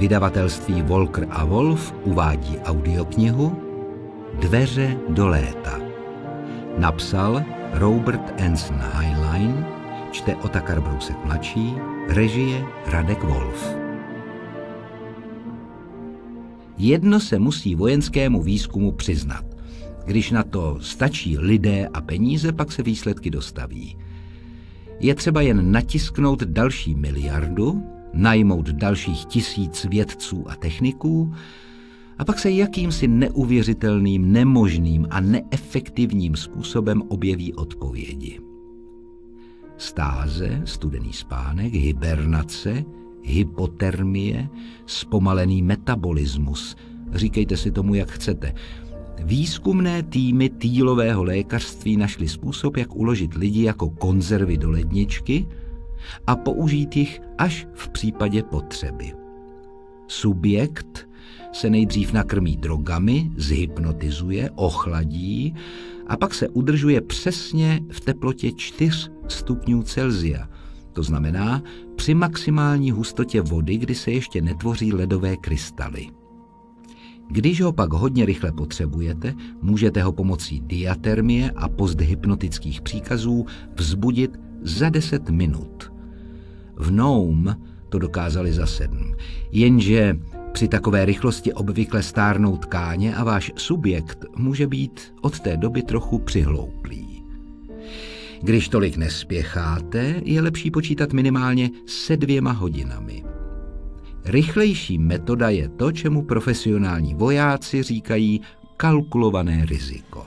Vydavatelství Volker a Wolf uvádí audioknihu Dveře do léta. Napsal Robert Anson Highline, čte Otakar Brousek mladší, režie Radek Wolf. Jedno se musí vojenskému výzkumu přiznat. Když na to stačí lidé a peníze, pak se výsledky dostaví. Je třeba jen natisknout další miliardu, najmout dalších tisíc vědců a techniků a pak se jakýmsi neuvěřitelným, nemožným a neefektivním způsobem objeví odpovědi. Stáze, studený spánek, hibernace, hypotermie, zpomalený metabolismus. Říkejte si tomu, jak chcete. Výzkumné týmy týlového lékařství našly způsob, jak uložit lidi jako konzervy do ledničky a použít jich až v případě potřeby. Subjekt se nejdřív nakrmí drogami, zhypnotizuje, ochladí a pak se udržuje přesně v teplotě 4 stupňů Celzia. To znamená při maximální hustotě vody, kdy se ještě netvoří ledové krystaly. Když ho pak hodně rychle potřebujete, můžete ho pomocí diatermie a posthypnotických příkazů vzbudit za 10 minut. V Noum to dokázali za sedm. Jenže při takové rychlosti obvykle stárnou tkáně a váš subjekt může být od té doby trochu přihlouplý. Když tolik nespěcháte, je lepší počítat minimálně se dvěma hodinami. Rychlejší metoda je to, čemu profesionální vojáci říkají kalkulované riziko.